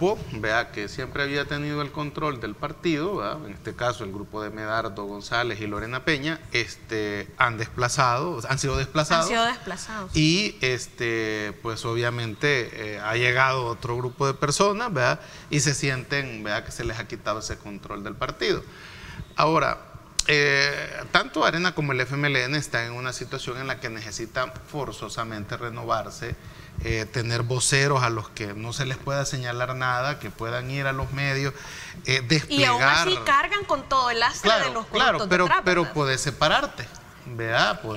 grupo, vea, que siempre había tenido el control del partido, en este caso el grupo de Medardo González y Lorena Peña, este, han desplazado, han sido desplazados. Han sido desplazados. Y este, pues obviamente eh, ha llegado otro grupo de personas, ¿verdad? Y se sienten, vea, que se les ha quitado ese control del partido. Ahora, eh, tanto Arena como el FMLN están en una situación en la que necesitan forzosamente renovarse, eh, tener voceros a los que no se les pueda señalar nada, que puedan ir a los medios, eh, desplegar... Y aún así cargan con todo el lastre de los Claro, pero, pero puedes separarte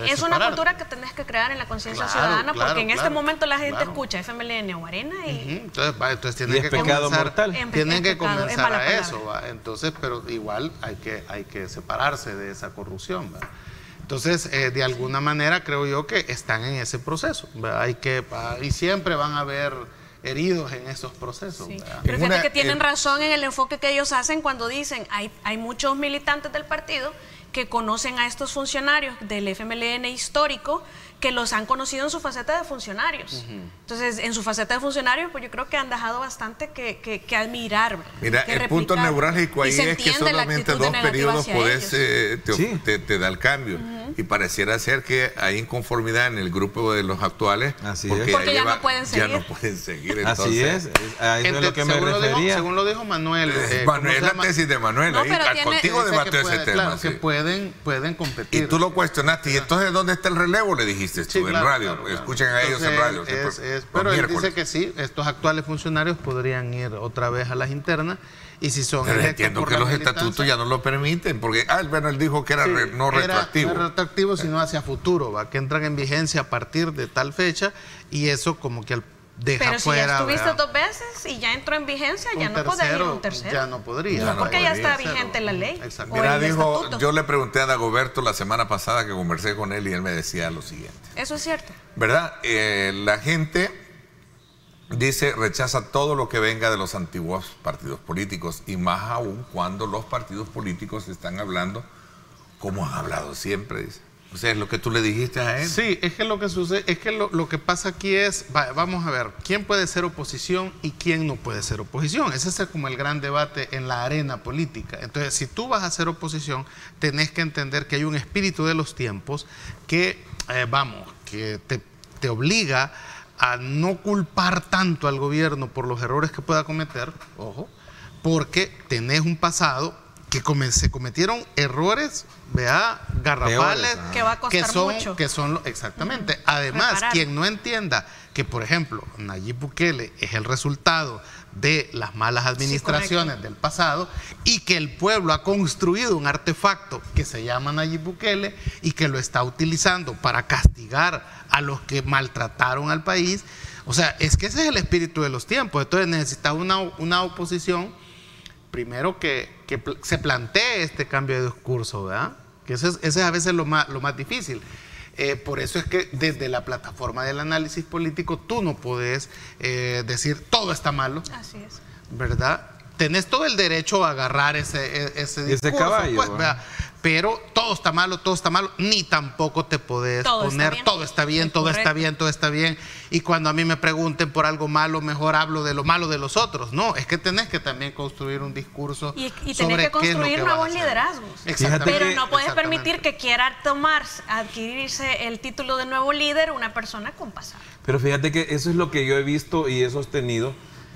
es una cultura que tenés que crear en la conciencia ciudadana porque en este momento la gente escucha FMLN o Arena y... entonces, entonces, tienen que comenzar, tienen que comenzar a eso. Entonces, pero igual hay que, hay que separarse de esa corrupción. Entonces, eh, de alguna manera creo yo que están en ese proceso. Hay que, y siempre van a haber heridos en esos procesos. Pero fíjate que tienen razón en el enfoque que ellos hacen cuando dicen hay, hay muchos militantes del partido que conocen a estos funcionarios del FMLN histórico que los han conocido en su faceta de funcionarios. Entonces, en su faceta de funcionarios, pues yo creo que han dejado bastante que, que, admirar. Mira, el punto neurálgico ahí es que solamente dos periodos podés, eh, te, da el cambio. Y pareciera ser que hay inconformidad en el grupo de los actuales. porque, ya, no pueden seguir. ya no pueden seguir. Así es, a eso es lo que me refería. según lo dijo Manuel. Eh, Manuel, la tesis de Manuel. ahí, contigo debatió ese tema. que pueden, pueden competir. Y tú lo cuestionaste. ¿Y entonces dónde está el relevo? Le dijiste en radio. Escuchen a ellos en radio. pero él dice que sí, estos actuales funcionarios podrían ir otra vez a las internas. Y si son pero entiendo que los estatutos ya no lo permiten, porque, ah, bueno, él dijo que era no retroactivo. No retroactivo, sino hacia futuro, va, que entran en vigencia a partir de tal fecha, y eso como que al pero si ya estuviste dos veces y ya entró en vigencia, ya no podría ir un tercero. Ya no podría. porque ya está vigente la ley. Mira, dijo, yo le pregunté a Dagoberto la semana pasada que conversé con él y él me decía lo siguiente. Eso es cierto. ¿Verdad? Eh, la gente dice rechaza todo lo que venga de los antiguos partidos políticos y más aún cuando los partidos políticos están hablando como han hablado siempre, dice. O sea, es lo que tú le dijiste a él. Sí, es que lo que sucede, es que lo, que pasa aquí es, vamos a ver, ¿quién puede ser oposición y quién no puede ser oposición? Ese es como el gran debate en la arena política. Entonces, si tú vas a ser oposición, tenés que entender que hay un espíritu de los tiempos que, eh, vamos, que te, te obliga a no culpar tanto al gobierno por los errores que pueda cometer, ojo, porque tenés un pasado que se cometieron errores, vea, garrafales, que, va a costar son, mucho. que son exactamente. Además, quien no entienda que, por ejemplo, Nayib Bukele es el resultado de las malas administraciones del pasado y que el pueblo ha construido un artefacto que se llama Nayib Bukele y que lo está utilizando para castigar a los que maltrataron al país. O sea, es que ese es el espíritu de los tiempos. Entonces necesita una, una oposición primero que, se plantee este cambio de discurso, ¿verdad? Que eso es, ese es a veces lo más, lo más difícil. Eh, por eso es que desde la plataforma del análisis político tú no puedes eh, decir todo está malo. Así es. ¿Verdad? Tenés todo el derecho a agarrar ese, e, ese discurso. Ese caballo. Pues, pero todo está malo, todo está malo, ni tampoco te podés poner todo está bien, todo está bien, todo está bien. Y cuando a mí me pregunten por algo malo, mejor hablo de lo malo de los otros. No, es que tenés que también construir un discurso. Y, y tenés que construir nuevos liderazgos. Pero no puedes permitir que quiera tomar, adquirirse el título de nuevo líder una persona con pasado. Pero fíjate que eso es lo que yo he visto y he sostenido,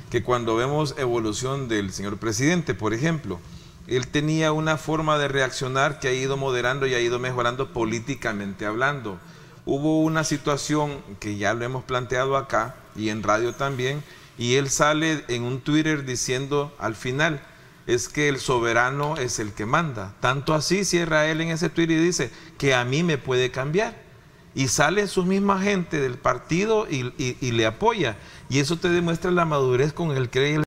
que cuando vemos evolución del señor presidente, por ejemplo, él tenía una forma de reaccionar que ha ido moderando y ha ido mejorando políticamente hablando. Hubo una situación que ya lo hemos planteado acá y en radio también, y él sale en un Twitter diciendo al final, es que el soberano es el que manda. Tanto así cierra él en ese Twitter y dice que a mí me puede cambiar. Y sale su misma gente del partido y, le apoya. Y eso te demuestra la madurez con el que él